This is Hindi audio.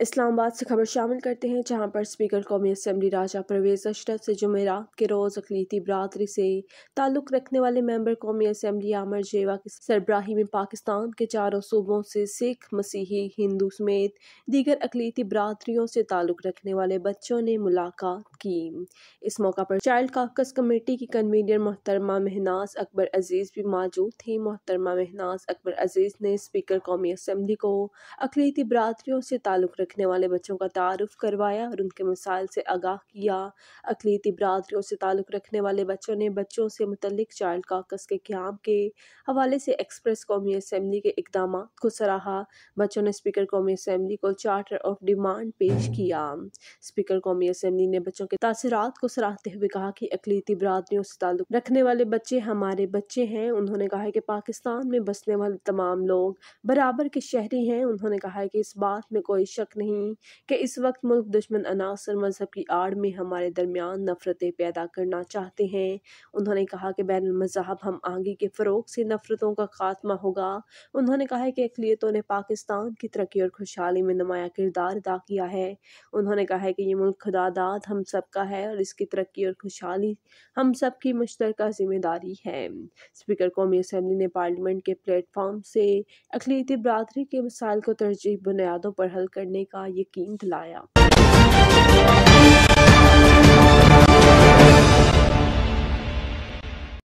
इस्लामाबाद से खबर शामिल करते हैं, जहाँ पर स्पीकर कौमी असम्बली राजा परवेज अशरफ से जुमेरात के रोज़ अकलीती बरदरी से ताल्लुक़ रखने वाले मेंबर कौमी असम्बली आमर जेवा की सरबराही में पाकिस्तान के चारों सूबों से सिख, मसीही, हिंदू समेत दीगर अकलीती बरदरीों से ताल्लुक़ रखने वाले बच्चों ने मुलाकात की। इस मौका पर चाइल्ड काकस कमेटी की कन्वीनर मोहतरमा महनाज अकबर अज़ीज़ भी मौजूद थी। मोहतरमा महनाज अकबर अज़ीज़ ने स्पीकर कौमी असम्बली को अकलीती बरदरीों से ताल्लुक़ रखने वाले बच्चों का तारुफ करवाया और उनके मसाइल से आगाह किया। अकलीती बरदरीों से ताल्लुक़ रखने वाले बच्चों ने बच्चों से मुतलिक चाइल्ड काकस के क्याम के हवाले से एक्सप्रेस कौमी असम्बली के इकदाम को सराहा। बच्चों ने स्पीकर कौमी असम्बली को चार्टर ऑफ़ डिमांड पेश किया। स्पीकर कौमी असम्बली ने बच्चों के तासरात को सराहते हुए कहा कि अकलीती बरदरीों से ताल्लुक़ रखने वाले बच्चे हमारे बच्चे हैं। उन्होंने कहा है कि पाकिस्तान में बसने वाले तमाम लोग बराबर के शहरी हैं। उन्होंने कहा है कि इस बात में कोई शक नहीं कि इस वक्त मुल्क दुश्मन अनासर मज़हब की आड़ में हमारे दरमियान नफ़रतें पैदा करना चाहते हैं। उन्होंने कहा कि बैन मज़हब हम आगे के फ़रोग से नफ़रतों का खात्मा होगा। उन्होंने कहा है कि अकलीतों ने पाकिस्तान की तरक्की और खुशहाली में नुमाया किरदार अदा किया है। उन्होंने कहा है कि ये मुल्क खुदादाद हम सब का है और इसकी तरक्की और खुशहाली हम सब की मुश्तर ज़िम्मेदारी है। स्पीकर कौमी असम्बली ने पार्लियामेंट के प्लेटफॉर्म से अकलीती बरदरी के मसाइल को तरजीह बुनियादों पर हल करने का यकीन दिलाया।